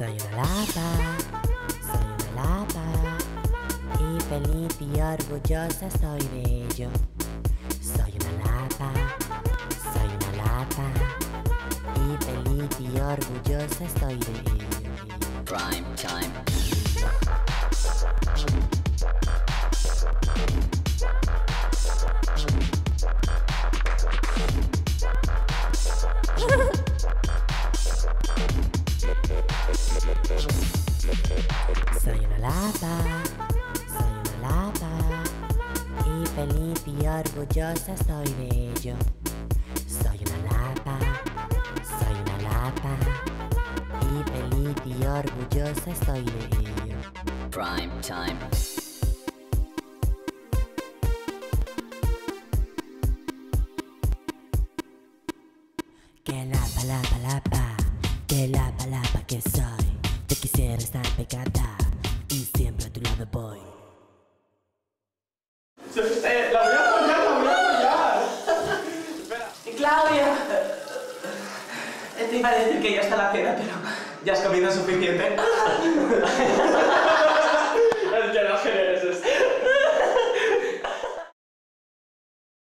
Soy una lapa, soy una lapa y feliz y orgullosa soy de ello. Soy una lapa, soy una lapa y feliz y orgullosa soy de ello. Prime time. Soy una lapa, soy una lapa y feliz y orgullosa soy de ello. Soy una lapa, soy una lapa y feliz y orgullosa soy de ello. Prime time. Que lapa, lapa, lapa, que lapa, lapa que soy. Te quisiera estar pegada Te iba a decir que ya está la cena, pero ya has comido suficiente.